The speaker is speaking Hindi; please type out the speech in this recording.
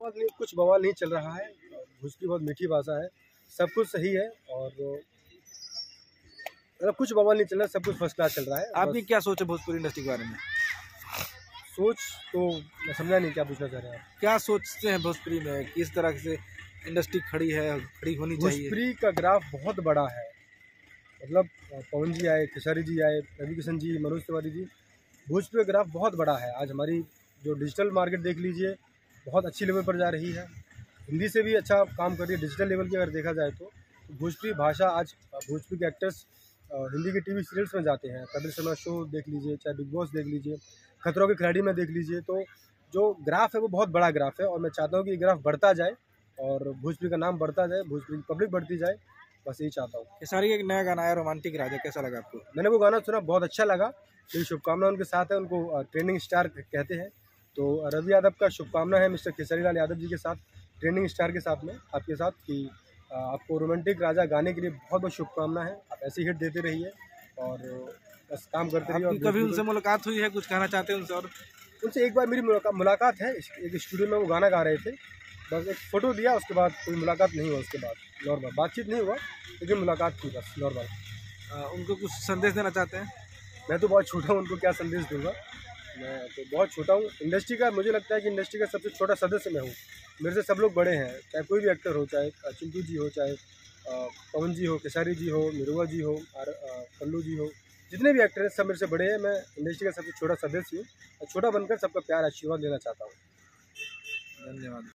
कुछ बवाल नहीं चल रहा है। भोजपुरी बहुत मीठी भाषा है। सब कुछ सही है और मतलब कुछ बवाल नहीं चल रहा सब कुछ फ़र्स्ट क्लास चल रहा है। आपकी क्या सोच है भोजपुरी इंडस्ट्री के बारे में? सोच तो मैं समझा नहीं क्या पूछना चाह रहे हैं क्या सोचते हैं भोजपुरी में? किस तरह से इंडस्ट्री खड़ी है खड़ी होनी चाहिए? भोजपुरी का ग्राफ बहुत बड़ा है। मतलब पवन जी आए खेसारी जी आए रवि किशन जी मनोज तिवारी जी भोजपुरी का ग्राफ बहुत बड़ा है। आज हमारी जो डिजिटल मार्केट देख लीजिए बहुत अच्छी लेवल पर जा रही है। हिंदी से भी अच्छा काम कर रही है। डिजिटल लेवल की अगर देखा जाए तो, तो भोजपुरी भाषा आज भोजपुरी के एक्टर्स हिंदी के टीवी सीरियल्स में जाते हैं। कपिल शर्मा शो देख लीजिए चाहे बिग बॉस देख लीजिए खतरों के खिलाड़ी में देख लीजिए। तो जो ग्राफ है वो बहुत बड़ा ग्राफ है और मैं चाहता हूँ कि ग्राफ बढ़ता जाए और भोजपुरी का नाम बढ़ता जाए भोजपुरी पब्लिक बढ़ती जाए। बस यही चाहता हूँ। खेसारी एक नया गाना आया रोमांटिक राजा कैसा लगा आपको? मैंने वो गाना सुना बहुत अच्छा लगा। मेरी शुभकामना उनके साथ है उनको ट्रेनिंग स्टार कहते हैं। तो रवि यादव का शुभकामना है मिस्टर केसरी लाल यादव जी के साथ ट्रेनिंग स्टार के साथ में आपके साथ कि आपको रोमांटिक राजा गाने के लिए बहुत बहुत शुभकामना है। आप ऐसे हिट देते रहिए और बस काम करते रहिए कभी उनसे मुलाकात हुई है? कुछ कहना चाहते हैं उनसे और? उनसे एक बार मेरी मुलाकात है। एक स्टूडियो में वो गाना गा रहे थे। बस एक फ़ोटो दिया उसके बाद कोई मुलाकात नहीं हुआ उसके बाद। नॉर्मल बातचीत नहीं हुआ लेकिन मुलाकात की बस नॉर्मल उनको कुछ संदेश देना चाहते हैं? मैं तो बहुत छोटा हूँ उनको क्या संदेश दूँगा? मैं तो बहुत छोटा हूँ। इंडस्ट्री का मुझे लगता है कि इंडस्ट्री का सबसे छोटा सदस्य मैं हूँ। मेरे से सब लोग बड़े हैं, चाहे कोई भी एक्टर हो, चाहे चिंटू जी हो, चाहे पवन जी हो खेसारी जी हो मिरुआ जी हो और कल्लू जी हो, जितने भी एक्टर हैं, सब मेरे से बड़े हैं। मैं इंडस्ट्री का सबसे छोटा सदस्य हूँ। और छोटा बनकर सबका प्यार, आशीर्वाद लेना चाहता हूँ। धन्यवाद।